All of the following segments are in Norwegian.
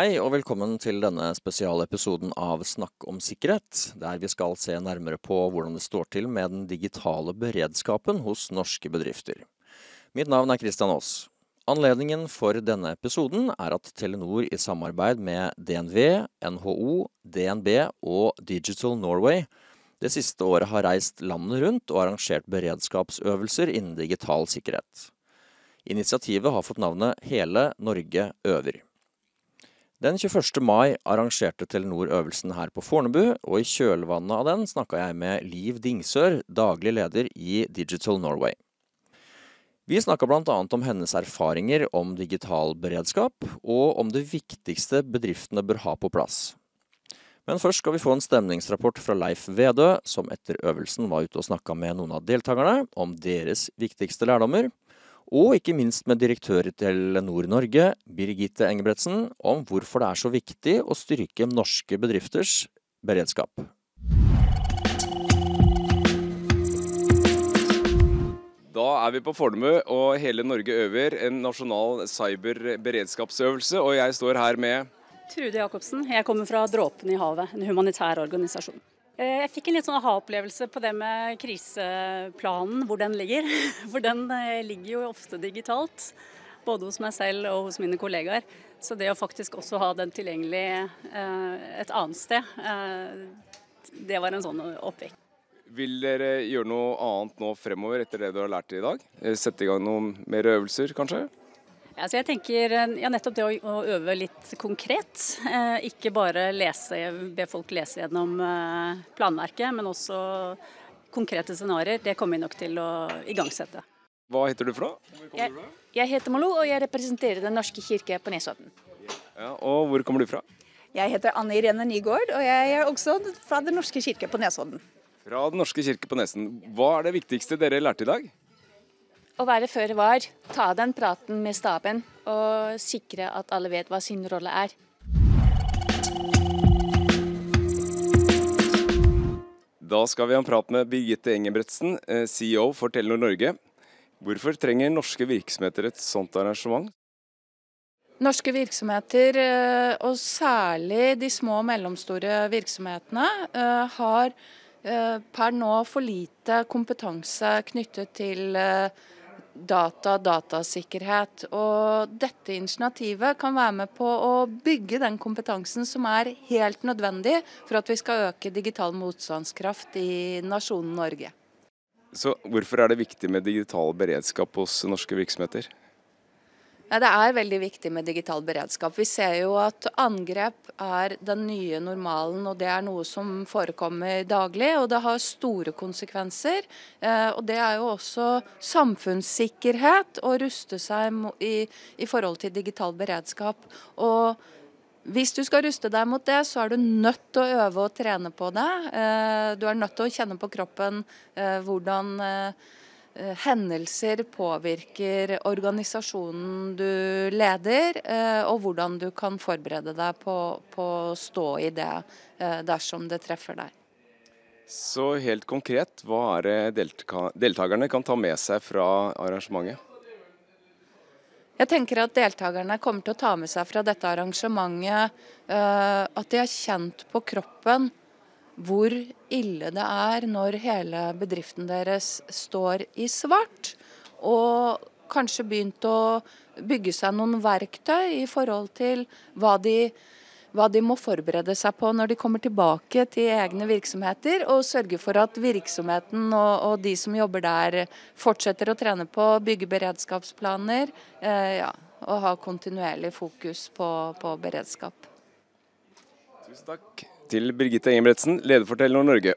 Hei og velkommen til denne spesialepisoden av Snakk om sikkerhet, der vi skal se nærmere på hvordan det står til med den digitale beredskapen hos norske bedrifter. Mitt navn er Kristian Aas. Anledningen for denne episoden er at Telenor i samarbeid med DNV, NHO, DNB og Digital Norway det siste året har reist landet rundt og arrangert beredskapsøvelser innen digital sikkerhet. Initiativet har fått navnet Hele Norge øver. Den 21. mai arrangerte Telenor øvelsen her på Fornebu, og i kjølvannet av den snakka jeg med Liv Dingsør, daglig leder i Digital Norway. Vi snakka bl.a. om hennes erfaringer om digital beredskap, og om det viktigste bedriftene bør ha på plass. Men først skal vi få en stemningsrapport fra Leif Vedø, som etter øvelsen var ute og snakka med noen av deltakerne om deres viktigste lærdommer og ikke minst med direktør i Telenor Norge, Birgitte Engebretsen, om hvorfor det er så viktig å styrke norske bedrifters beredskap. Da er vi på Fornebu, og hele Norge øver en nasjonal cyberberedskapsøvelse. Og jeg står her med Trude Jacobsen. Jeg kommer fra Dråpen i havet, en humanitær organisasjon. Eh, jeg fikk en litt sånn aha-opplevelse på det med kriseplanen, hvor den ligger. For den eh, ligger jo ofte digitalt, både hos meg selv og hos mine kollegaer. Så det å faktisk også ha den tilgjengelig eh, et annet sted, det var en sånn oppvekk. Vil dere gjøre noe annet nå fremover etter det du har lært i dag? Sette i gang noen mer øvelser, kanskje? Altså jeg tenker eh, ja, nettopp det å, øve litt konkret. Eh, ikke bare lese, be folk lese gjennom eh, planverket, men også konkrete scenarioer. Det kommer vi nok til å igangsette. Hva heter du fra? Jeg, jeg, heter Malou, og jeg representerer Den norske kirke på Nesodden. Ja, og hvor kommer du fra? Jeg heter Anne Irene Nygård, og jeg er også fra Den norske kirke på Nesodden. Fra Den norske kirke på Nesodden. Hva er det viktigste dere lærte i dag? Å være føre var, ta den praten med staben og sikre at alle vet hva sin rolle er. Da skal vi ha en prat med Birgitte Engebretsen, eh, CEO for Telenor Norge. Hvorfor trenger norske virksomheter et sånt arrangement? Norske virksomheter, eh, og særlig de små og mellomstore virksomhetene, eh, har per nå for lite kompetanse knyttet til data, datasikkerhet. Og dette initiativet kan være med på å bygge den kompetansen som er helt nødvendig for at vi skal øke digital motstandskraft i nasjonen Norge. Så Hvorfor er det viktig med digital beredskap hos norske virksomheter? Det er veldig viktig med digital beredskap. Vi ser jo at angrep er den nye normalen, og det er noe som forekommer daglig. Og det har store konsekvenser. Eh, og det er jo også samfunnssikkerhet å ruste seg i, i forhold til digital beredskap. Og hvis du skal ruste deg mot det, så er du nødt til å øve og trene på det. Eh, du er nødt til å kjenne på kroppen eh, hvordan hendelser påvirker organisasjonen du leder, eh, og hvordan du kan forberede deg på, på å stå i det eh, dersom det treffer deg. Så helt konkret, hva er det deltakerne kan ta med seg fra arrangementet? Jeg tenker at deltakerne kommer til å ta med seg fra dette arrangementet at de har kjent på kroppen hvor ille det er når hele bedriften deres står i svart. Og kanskje begynt å bygge seg noen verktøy i forhold til hva de, hva de må forberede seg på når de kommer tilbake til egne virksomheter, og sørge for at virksomheten og, og de som jobber der, fortsetter å trene på å bygge beredskapsplaner. Eh, ja, og ha kontinuerlig fokus på, på beredskap. Tusen takk til Birgitte Engebretsen, leder for Telenor Norge.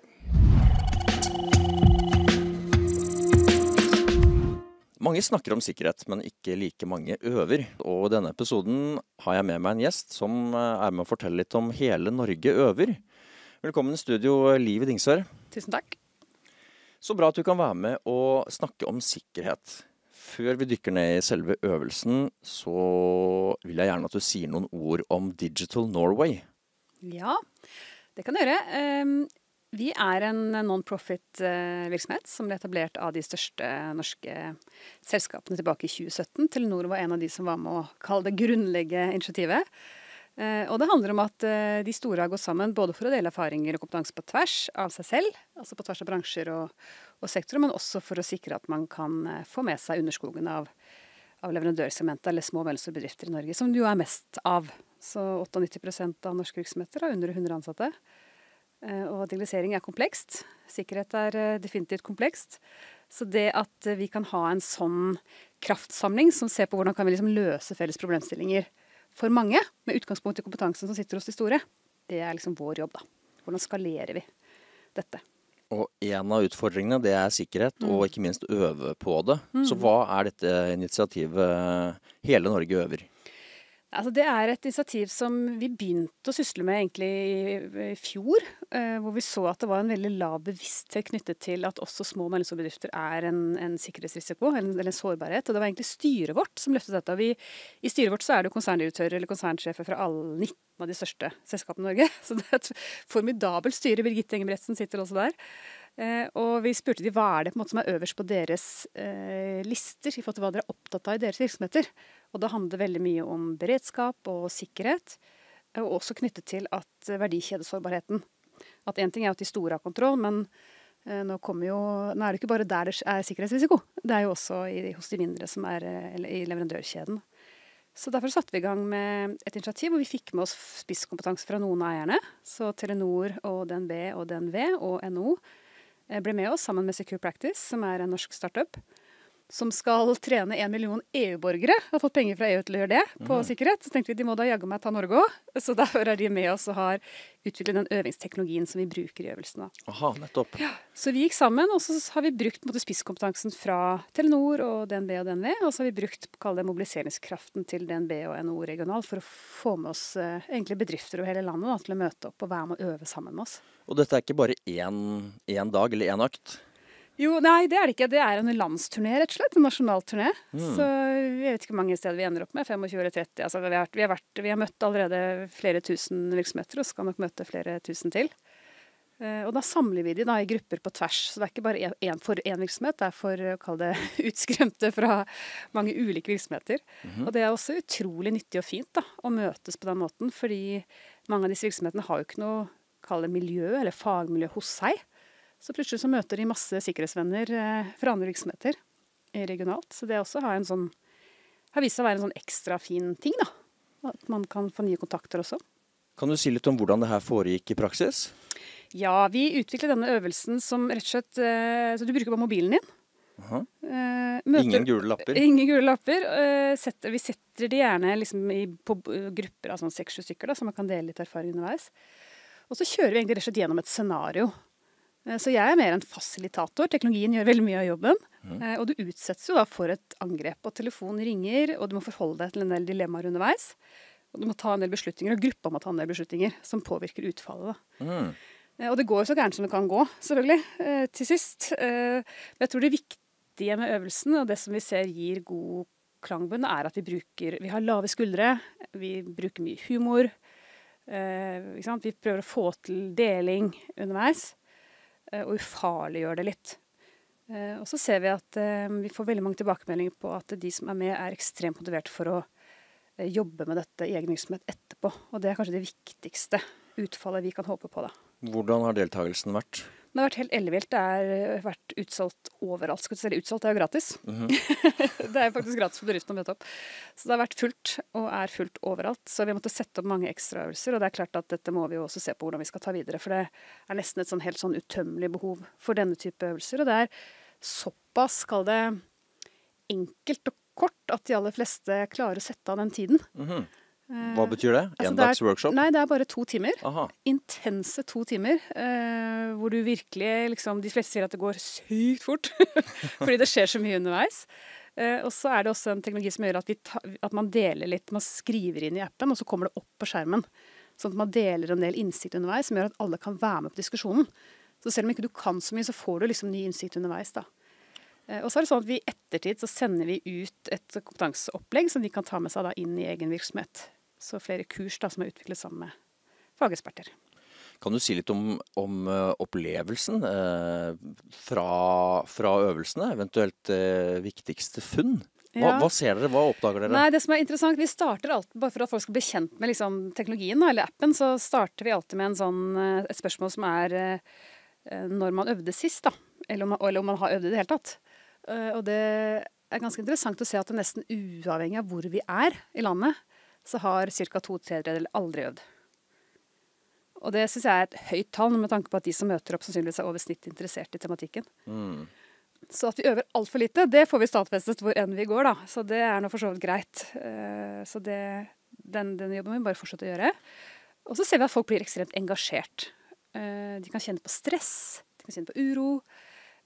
Mange snakker om sikkerhet, men ikke like mange øver. Og i denne episoden har jeg med meg en gjest som eh, er med å fortelle litt om hele Norge øver. Velkommen i studio, Liv Dingsør. Tusen takk. Så bra at du kan være med og snakke om sikkerhet. Før vi dykker ned i selve øvelsen, så vil jeg gjerne at du sier noen ord om Digital Norway. Ja, det kan jeg gjøre. Ehm, vi er en non-profit-virksomhet som ble etablert av de største norske selskapene tilbake i 2017. Telenor var en av de som var med å kalle det grunnlegge initiativet. Eh, og det handler om at eh, de store har gått sammen både for å dele erfaringer og kompetanse på tvers av seg selv, altså på tvers av bransjer og, og sektorer, men også for å sikre at man kan eh, få med seg underskogen av, av leverandørsegmentet eller små og mellomstore bedrifter i Norge, som jo er mest av. Så 98% av norske virksomheter har under 100 ansatte. Eh, og digitalisering er komplekst. Sikkerhet er eh, definitivt komplekst. Så det at vi kan ha en sånn kraftsamling som ser på hvordan kan vi liksom løse felles problemstillinger for mange, med utgangspunkt i kompetansen som sitter hos de store, det er liksom vår jobb, da. Hvordan skalerer vi dette? Og en av utfordringene det er sikkerhet, mm. og ikke minst øve på det. Mm. Så hva er dette initiativet Hele Norge øver? Altså, det er et initiativ som vi begynte å sysle med egentlig i, fjor. Eh, hvor vi så at det var en veldig lav bevissthet knyttet til at også små og mellomstore bedrifter er en, en sikkerhetsrisiko, eller, eller, en sårbarhet. Og det var egentlig styret vårt som løftet dette. Vi, I styret vårt så er det konserndirektører eller konsernsjefer fra alle 19 av de største selskapene i Norge. Så det er et formidabelt styre. Birgitte Engebretsen sitter også der. Eh, og vi spurte de hva er det som er øverst på deres eh, lister i forhold til hva dere er opptatt av i deres virksomheter. Og da handler det veldig mye om beredskap og sikkerhet, og også knyttet til at verdikjedesårbarheten. At én ting er at de store har kontroll, men eh, nå, jo, nå, er det ikke bare der det er sikkerhetsrisiko. Det er jo også i, hos de mindre som er eh, i leverandørkjeden. Så Derfor satte vi i gang med et initiativ hvor vi fikk med oss spisskompetanse fra noen av eierne. Så Telenor og DNB og DNV og NO Eh, ble med oss sammen med Secure Practice, som er en norsk startup. Som skal trene en million EU-borgere. Har fått penger fra EU til å gjøre det på mm. sikkerhet. Så tenkte vi de må da jaggu meg ta Norge òg. Så derfor er de med oss og har utviklet den øvingsteknologien som vi bruker i øvelsene. Aha, nettopp. Ja, så vi gikk sammen, og så har vi brukt måte, spisskompetansen fra Telenor og DNB og DNV. Og så har vi brukt det, mobiliseringskraften til DNB og NHO regional for å få med oss eh, egentlig bedrifter over hele landet da, til å møte opp og være med å øve sammen med oss. Og dette er ikke bare én, én dag eller én økt? Jo, nei, det er det ikke. Det er en landsturné, rett og slett. En nasjonalturné. Mm. Så jeg vet ikke hvor mange steder vi ender opp med. 25 eller 30. Altså, vi, har, vi, har vært, vi, har møtt allerede flere tusen virksomheter, og skal nok møte flere tusen til. Uh, og da samler vi de da i grupper på tvers. Så det er ikke bare én for én virksomhet, det er for å kalle det utskremte fra mange ulike virksomheter. Mm -hmm. Og det er også utrolig nyttig og fint da, å møtes på den måten, fordi mange av disse virksomhetene har jo ikke noe kall det miljø, eller fagmiljø hos seg. Så plutselig så møter de masse sikkerhetsvenner eh, fra andre virksomheter regionalt. Så det også har, en sånn, har vist seg å være en sånn ekstra fin ting. da. At man kan få nye kontakter også. Kan du si litt om hvordan det her foregikk i praksis? Ja, vi utviklet denne øvelsen som rett og slett eh, Så du bruker bare mobilen din. Uh, møter, ingen gule lapper? Ingen gule lapper. Uh, setter, vi setter de gjerne liksom i, på grupper av sånn seks-sju stykker, da, så man kan dele litt erfaring underveis. Og så kjører vi egentlig rett og slett gjennom et scenario. Eh, så jeg er mer en fasilitator. Teknologien gjør veldig mye av jobben. Mm. Og du utsettes jo da for et angrep. Og telefonen ringer, og du må forholde deg til en del dilemmaer underveis. Og du må ta en del beslutninger, og gruppa må ta en del beslutninger som påvirker utfallet. Mm. Og det går jo så gærent som det kan gå, selvfølgelig, til sist. Men jeg tror det viktige med øvelsen, og det som vi ser gir god klangbunn, er at vi bruker Vi har lave skuldre, vi bruker mye humor. Eh, vi prøver å få til deling underveis, eh, og ufarliggjør det litt. Eh, og så ser vi at vi får veldig mange tilbakemeldinger på at de som er med, er ekstremt motivert for å jobbe med dette i egen virksomhet etterpå. Og det er kanskje det viktigste utfallet vi kan håpe på, da. Hvordan har deltakelsen vært? Det har vært helt ellevilt. Det har eh, vært utsolgt overalt. Skal du si. Utsolgt det er jo gratis. Mm -hmm. det er faktisk gratis for bedriften å møte opp. Så det har vært fullt, og er fullt overalt. Så vi måtte sette opp mange ekstraøvelser. Og det er klart at dette må vi jo også se på hvordan vi skal ta videre. For det er nesten et sånn helt sånn utømmelig behov for denne type øvelser. Og det er såpass, kall det, enkelt og kort at de aller fleste klarer å sette av den tiden. Mm -hmm. Hva betyr det? Altså, en dags workshop? Nei, det er bare to timer. Aha. Intense to timer. Uh, hvor du virkelig liksom De fleste sier at det går sykt fort. fordi det skjer så mye underveis. Uh, og så er det også en teknologi som gjør at, ta, at, man deler litt. Man skriver inn i appen, og så kommer det opp på skjermen. Sånn at man deler en del innsikt underveis, som gjør at alle kan være med på diskusjonen. Så selv om ikke du kan så mye, så får du liksom ny innsikt underveis. da. Eh, og så er det sånn at vi I ettertid så sender vi ut et kompetanseopplegg som de kan ta med seg da inn i egen virksomhet. Så flere kurs da, som er utviklet sammen med fageksperter. Kan du si litt om, om uh, opplevelsen eh, fra, fra, øvelsene? Eventuelt eh, viktigste funn? Hva, Ja. hva ser dere, hva oppdager dere? Nei, det som er interessant, Vi starter alltid, bare for at folk skal bli kjent med liksom, teknologien eller appen, så starter vi alltid med en sånn, eh, et spørsmål som er eh, eh, når man øvde sist. da, Eller om man, eller om man har øvd i det hele tatt. Eh, og det er ganske interessant å se at det nesten uavhengig av hvor vi er i landet, så har ca. to tredjedeler aldri øvd. Og det syns jeg er et høyt tall, med tanke på at de som møter opp, sannsynligvis er over snitt interessert i tematikken. Mm. Så at vi øver altfor lite, det får vi stadfestet hvor enn vi går, da. Så det er nå for så vidt greit. Eh, Så det, den, den jobben må vi bare fortsette å gjøre. Og så ser vi at folk blir ekstremt engasjert. Eh, De kan kjenne på stress, de kan kjenne på uro.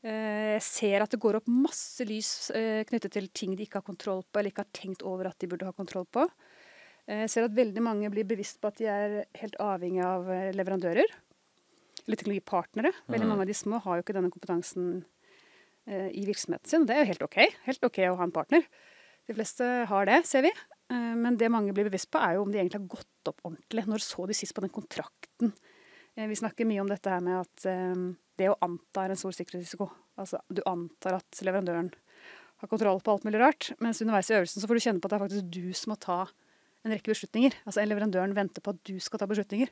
Eh, Jeg ser at det går opp masse lys knyttet til ting de ikke har kontroll på, eller ikke har tenkt over at de burde ha kontroll på. Eh, Jeg ser at veldig mange blir bevisst på at de er helt avhengig av eh, leverandører. Eller teknologipartnere. Veldig mange av de små har jo ikke denne kompetansen eh, i virksomheten sin. og Det er jo helt ok. Helt ok å ha en partner. De fleste har det, ser vi. Men det mange blir bevisst på, er jo om de egentlig har gått opp ordentlig. Når så de sist på den kontrakten? Vi snakker mye om dette her med at det å anta er en stor sikkerhetsrisiko. Altså du antar at leverandøren har kontroll på alt mulig rart, mens underveis i øvelsen så får du kjenne på at det er faktisk du som må ta en rekke beslutninger. Altså en leverandøren venter på at du skal ta beslutninger.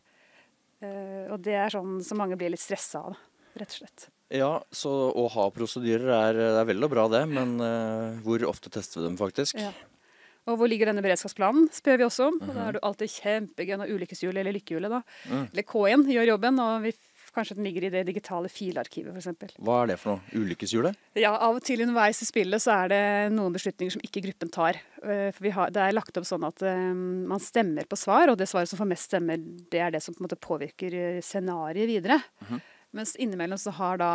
Eh, Og det er sånn som mange blir litt stressa av, rett og slett. Ja, så å ha prosedyrer er, det er vel og bra det, men uh, hvor ofte tester vi dem faktisk? Ja. Og hvor ligger denne beredskapsplanen, spør vi også om. Og da er det alltid kjempegøy når ulykkeshjulet eller lykkehjulet, da, Mm. eller K1, gjør jobben. Og vi, kanskje den ligger i det digitale filarkivet, f.eks. Hva er det for noe? Ulykkeshjulet? Ja, av og til underveis i spillet så er det noen beslutninger som ikke gruppen tar. Eh, For vi har, det er lagt opp sånn at eh, man stemmer på svar, og det svaret som får mest stemmer, det er det som på en måte påvirker eh, scenariet videre. Mens innimellom så har da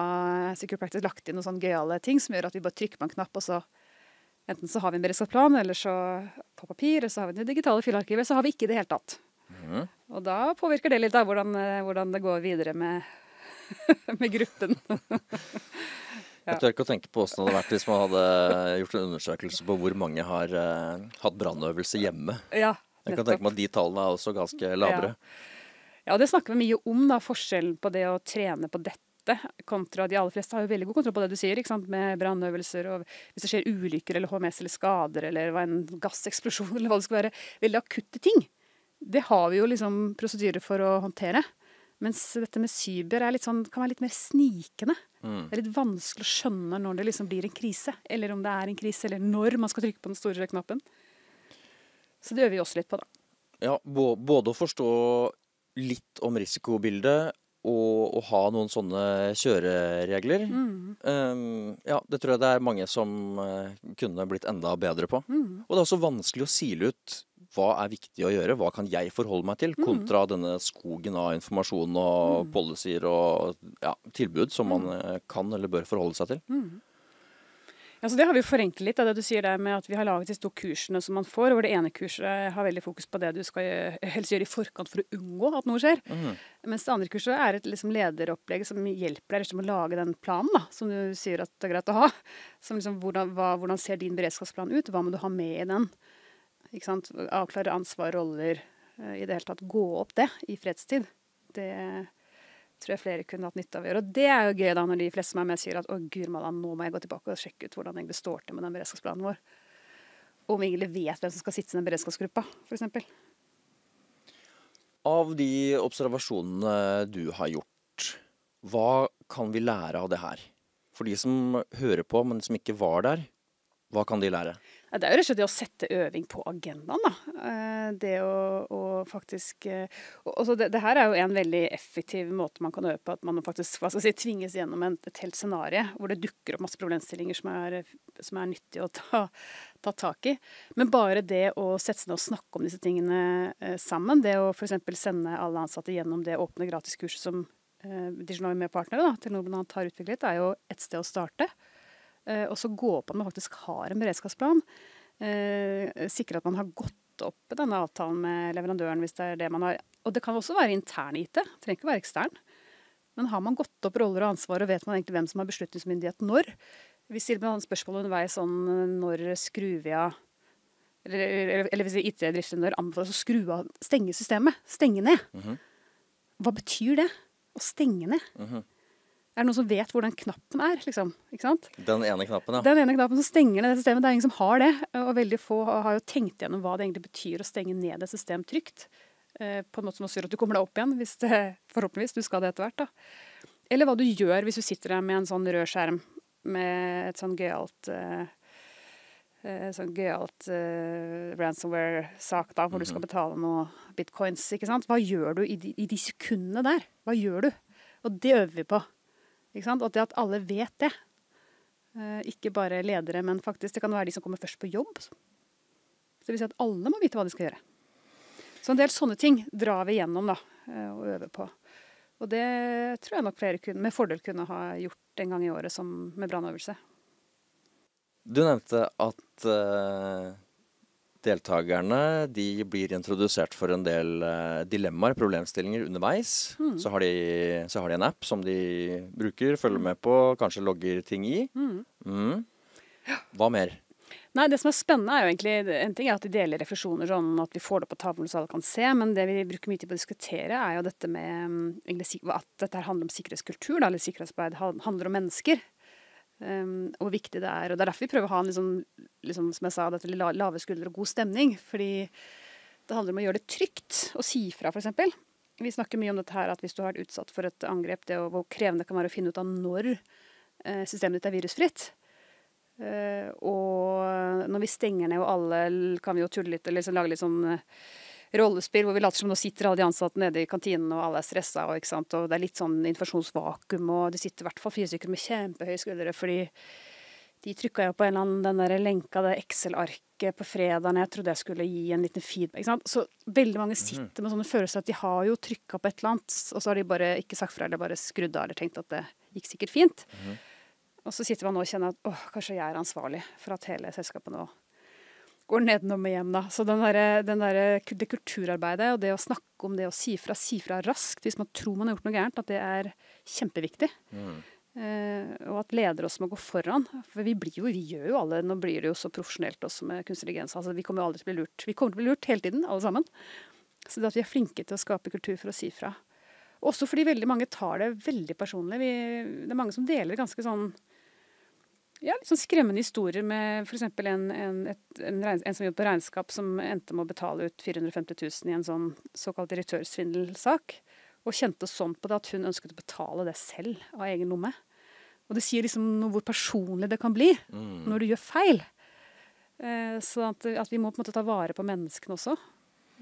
Secure Practice lagt inn noen sånne gøyale ting som gjør at vi bare trykker på en knapp, og så enten så har vi en beredskapsplan, eller så på papir, eller så har vi det digitale filarkivet, så har vi ikke i det hele tatt. Og da påvirker det litt av hvordan, eh, hvordan det går videre med, med gruppen. Ja. Jeg tør ikke å tenke på hvordan det hadde vært hvis man hadde gjort en undersøkelse på hvor mange har eh, hatt brannøvelse hjemme. Ja, Jeg kan tenke meg at de tallene er også ganske lavere. Ja, og det snakker vi mye om, da, forskjellen på det å trene på dette kontra de aller fleste har jo veldig god kontroll på det du sier, ikke sant? med brannøvelser og hvis det skjer ulykker eller HMS eller skader eller en gasseksplosjon eller hva det skal være. Veldig akutte ting. Det har vi jo liksom prosedyrer for å håndtere. Mens dette med cyber er litt sånn, kan være litt mer snikende. Det er litt vanskelig å skjønne når det liksom blir en krise, eller om det er en krise, eller når man skal trykke på den store knappen. Så det øver vi også litt på, da. Ja, både å forstå litt om risikobildet og å ha noen sånne kjøreregler. Um, ja, det tror jeg det er mange som eh, kunne blitt enda bedre på. Og det er også vanskelig å sile ut hva er viktig å gjøre, hva kan jeg forholde meg til, kontra denne skogen av informasjon og policyer og ja, tilbud som man eh, kan eller bør forholde seg til. Ja, så Det har vi forenklet litt, av det du sier der med at vi har laget disse to kursene som man får. hvor Det ene kurset har veldig fokus på det du skal gjøre, helst gjøre i forkant for å unngå at noe skjer. Mens det andre kurset er et liksom lederopplegg som hjelper deg liksom å lage den planen da, som du sier at det er greit å ha. Som liksom, hvordan, hva, hvordan ser din beredskapsplan ut? Hva må du ha med i den? Ikke sant? Avklare ansvar, roller. eh, I det hele tatt gå opp det i fredstid. Det tror jeg flere kunne hatt nytte av å gjøre. Og det er jo gøy da når de fleste som er med sier at å gud malla, nå må jeg gå tilbake og sjekke ut hvordan egentlig står til med den beredskapsplanen vår. Om vi egentlig vet hvem som skal sitte i den beredskapsgruppa, f.eks. Av de observasjonene du har gjort, hva kan vi lære av det her? For de som hører på, men som ikke var der, hva kan de lære? Det er jo rett det å sette øving på agendaen, da. Eh, Det å, å faktisk eh, og det, det her er jo en veldig effektiv måte man kan øve på. At man faktisk si, tvinges gjennom en, et helt scenario hvor det dukker opp masse problemstillinger som er, som er nyttige å ta, ta tak i. Men bare det å sette seg ned og snakke om disse tingene eh, sammen, det å f.eks. sende alle ansatte gjennom det åpne gratiskurset som Digital med partnere da, til annet har utviklet, er jo et sted å starte. Eh, og så gå på at man faktisk har en beredskapsplan. Eh, sikre at man har gått opp denne avtalen med leverandøren hvis det er det man har. Og det kan også være intern IT, det trenger ikke være ekstern. Men har man gått opp roller og ansvar, og vet man egentlig hvem som har beslutningsmyndighet når? Vi stiller bl.a. spørsmål underveis sånn når skrur vi av Eller, eller, eller hvis IT-driftsleverandør anbefaler oss å skru av, stenge systemet. Stenge ned. Hva betyr det? Å stenge ned? Er det noen som vet hvor den knappen er, liksom? Ikke sant? Den ene knappen, ja. Den ene knappen som stenger ned det systemet, det er ingen som har det. Og veldig få har jo tenkt gjennom hva det egentlig betyr å stenge ned et system trygt. Eh, på en måte som også gjør at du kommer deg opp igjen, hvis det, forhåpentligvis du skal det etter hvert. da. Eller hva du gjør hvis du sitter der med en sånn rød skjerm med et sånn gøyalt uh, sånn gøyalt uh, ransomware-sak da, hvor du skal betale noe bitcoins. ikke sant? Hva gjør du i de, i de sekundene der? Hva gjør du? Og det øver vi på. Og det at alle vet det. Uh, ikke bare ledere, men faktisk det kan være de som kommer først på jobb. Så det vil si at alle må vite hva de skal gjøre. Så en del sånne ting drar vi gjennom da, uh, og øver på. Og det tror jeg nok flere kunne, med fordel kunne ha gjort en gang i året som med brannøvelse. Du nevnte at uh, deltakerne de blir introdusert for en del uh, dilemmaer, problemstillinger, underveis. Mm. Så, har de, så, har de, en app som de bruker, følger med på, kanskje logger ting i. Mm. Mm. Hva mer? Nei, Det som er spennende, er jo egentlig en ting er at de deler refleksjoner sånn at vi får det på tavlen så alle kan se, men det vi bruker mye tid på å diskutere, er jo dette med mm, at dette handler om sikkerhetskultur, da, eller sikkerhetsarbeid handler om mennesker. Um, og hvor viktig det er. Og Det er derfor vi prøver å ha en liksom, liksom, som jeg sa, dette lave skuldre og god stemning. Fordi det handler om å gjøre det trygt å si fra, f.eks. Vi snakker mye om dette her at hvis du har vært utsatt for et angrep, det og hvor krevende det kan være å finne ut av når uh, systemet ditt er virusfritt. Uh, og når vi stenger ned, og alle kan vi jo tulle litt og liksom lage litt sånn uh, rollespill hvor vi later som nå sitter alle de ansatte nede i kantinen og alle er stressa, og, og, det er litt sånn informasjonsvakuum, og det sitter i hvert fall fire stykker med kjempehøye skuldre fordi de trykka jo på en eller annen den der lenka, det Excel-arket på fredag jeg trodde jeg skulle gi en liten feedback. Så veldig mange mhm. sitter med sånne følelser at de har jo trykka på et eller annet, og så har de bare ikke sagt fra eller bare skrudd av eller tenkt at det gikk sikkert fint. Mm -hmm. Og så sitter man nå og kjenner at åh, kanskje jeg er ansvarlig for at hele selskapet nå går nedenom og hjem. da. Så den der, den der, det kulturarbeidet og det å snakke om det å si fra, si fra raskt hvis man tror man har gjort noe gærent, at det er kjempeviktig. Mm. Uh, og at ledere også må gå foran. For vi blir jo, vi gjør jo alle Nå blir det jo så profesjonelt også med kunstig intelligens. Altså, vi kommer jo aldri til å bli lurt. Vi kommer til å bli lurt hele tiden, alle sammen. Så det at vi er flinke til å skape kultur for å si fra. Også fordi veldig mange tar det veldig personlig. Vi, det er mange som deler ganske sånn ja, litt sånn skremmende historier med f.eks. En, en, en, en, som jobbet på regnskap, som endte med å betale ut 450 000 i en sånn såkalt direktørsvindelsak. Og kjente sånn på det at hun ønsket å betale det selv, av egen lomme. Og det sier liksom noe hvor personlig det kan bli mm. når du gjør feil. Eh, så at, at, vi må på en måte ta vare på menneskene også.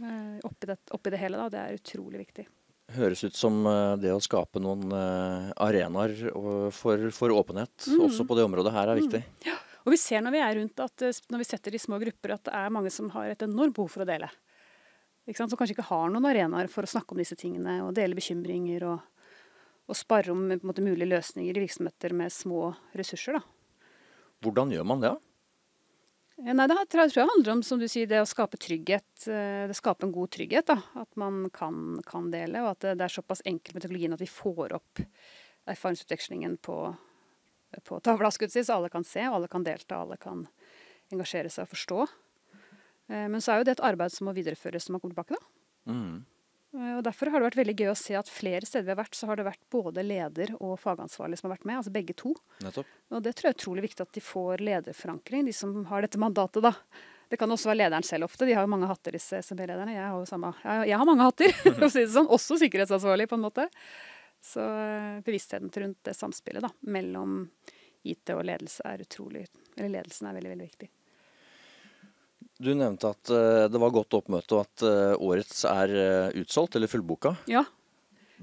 Eh, oppi, det, oppi det hele, da. Det er utrolig viktig høres ut som eh, det å skape noen uh, arenaer for, for åpenhet mm. også på det området her er viktig. Mm. Ja. Og vi ser når vi er rundt at eh, når vi setter i små grupper at det er mange som har et enormt behov for å dele. Som kanskje ikke har noen arenaer for å snakke om disse tingene og dele bekymringer og, og spare om måte, mulige løsninger i virksomheter med små ressurser. Da. Hvordan gjør man det? da? Nei, Det tror jeg handler om som du sier, det å skape trygghet. Eh, det skaper en god trygghet. da, At man kan, kan dele, og at det, er såpass enkelt med teknologien at vi får opp erfaringsutvekslingen på, på tavla, så alle kan se, og alle kan delta, alle kan engasjere seg og forstå. Eh, men så er jo det et arbeid som må videreføres når man kommer tilbake. da. Mm. Eh, og Derfor har det vært veldig gøy å se at flere steder vi har vært, så har det vært både leder og fagansvarlig som har vært med. Altså begge to. Nettopp. Og det tror jeg er utrolig viktig at de får lederforankring, de som har dette mandatet, da. Det kan også være lederen selv ofte. De har jo mange hatter, disse SMB-lederne. Jeg har jo samme, jeg, har mange hatter, for å si det sånn. Også sikkerhetsansvarlig, på en måte. Så eh, bevisstheten rundt det samspillet da, mellom IT og ledelse er utrolig Eller ledelsen er veldig, veldig viktig. Du nevnte at uh, det var godt oppmøte, og at uh, årets er uh, utsolgt, eller fullboka. Ja.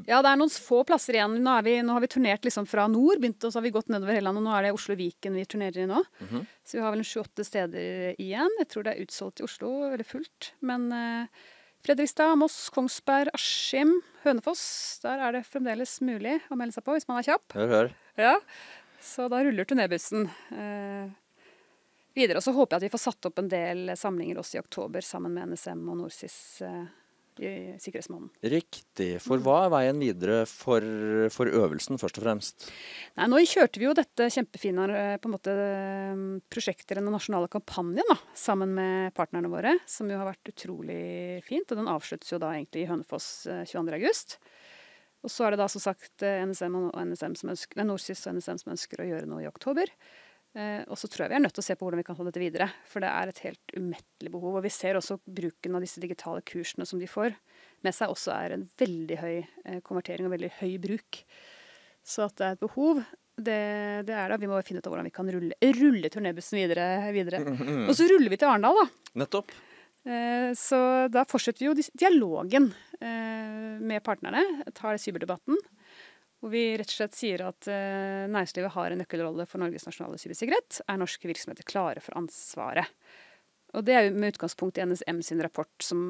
ja. det er noen få plasser igjen. Nå, vi, nå har vi turnert liksom fra nord, begynt, og så har vi gått nedover hele landet. Nå er det Oslo-Viken vi turnerer i nå. Mm -hmm. Så vi har vel sju-åtte steder igjen. Jeg tror det er utsolgt i Oslo, eller fullt. Men Fredrikstad, Moss, Kongsberg, Askim, Hønefoss. Der er det fremdeles mulig å melde seg på hvis man er kjapp. Hør, hør. Ja, Så da ruller turnébussen. Uh, videre. Og så håper jeg at vi får satt opp en del samlinger også i oktober sammen med NSM og NorSIS eh, i Sikkerhetsmåneden. Riktig. For hva er veien videre for, for, øvelsen, først og fremst? Nei, Nå kjørte vi jo dette kjempefine eh, på en måte, prosjektet, den nasjonale kampanjen, da, sammen med partnerne våre, som jo har vært utrolig fint. Og den avsluttes jo da egentlig i Hønefoss 22.8. Eh, Og så er det da som sagt eh, NSM og NSM som ønsker, nei, NorSIS og NSM som ønsker å gjøre noe i oktober. Eh, og så tror jeg vi er nødt til å se på hvordan vi kan få dette videre. For det er et helt umettelig behov. Og vi ser også bruken av disse digitale kursene som de får med seg, også er en veldig høy eh, konvertering og veldig høy bruk. Så at det er et behov, det, det er det. Vi må finne ut av hvordan vi kan rulle, rulle turnébussen videre, videre. Og så ruller vi til Arendal, da. Nettopp. Eh, Så da fortsetter vi jo dialogen med partnerne, tar cyberdebatten. Hvor vi rett og slett sier at eh, næringslivet har en nøkkelrolle for Norges nasjonale cybersikkerhet. Er norske virksomheter klare for ansvaret? Og det er jo med utgangspunkt i NSM sin rapport som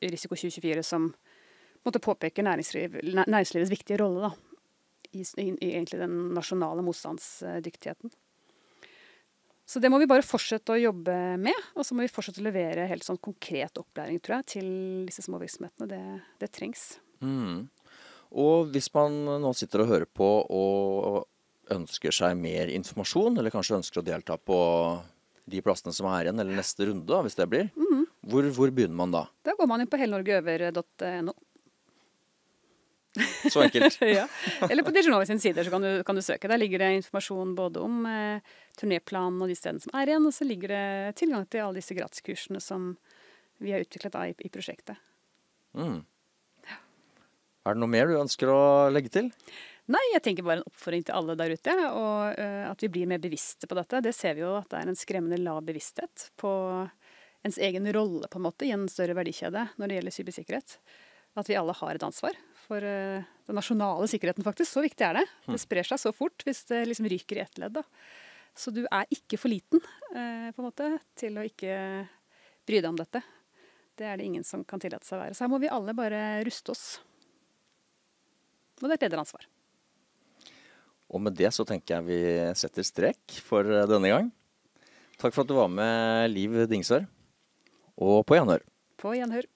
Risiko 2024, som måtte påpeke næringsliv, næringslivets viktige rolle da, i, i, i egentlig den nasjonale motstandsdyktigheten. Så det må vi bare fortsette å jobbe med, og så må vi fortsette å levere helt sånn konkret opplæring tror jeg, til disse små virksomhetene. Det, det trengs. Mm. Og hvis man nå sitter og hører på og ønsker seg mer informasjon, eller kanskje ønsker å delta på de plassene som er igjen, eller neste runde, da, hvis det blir, hvor, hvor begynner man da? Da går man inn på helnorgeøver.no. Så enkelt. ja. Eller på Diginovas sin side så kan du, kan du søke. Der ligger det informasjon både om eh, turnéplanen og de stedene som er igjen, og så ligger det tilgang til alle disse gratiskursene som vi har utviklet da, i, i prosjektet. Mm. Er det noe mer du ønsker å legge til? Nei, jeg tenker bare en oppfordring til alle der ute, og eh, at vi blir mer bevisste på dette. Det ser vi jo at det er en skremmende lav bevissthet på ens egen rolle på en måte i en større verdikjede når det gjelder cybersikkerhet. At vi alle har et ansvar for eh, den nasjonale sikkerheten, faktisk. Så viktig er det. Det sprer seg så fort hvis det liksom ryker i ett ledd. Da. Så du er ikke for liten eh, på en måte, til å ikke bry deg om dette. Det er det ingen som kan tillate seg å være. Så her må vi alle bare ruste oss. Og det er et lederansvar. Og med det så tenker jeg vi setter strek for eh, denne gang. Takk for at du var med, Liv Dingsør. Og på gjenhør. På gjenhør.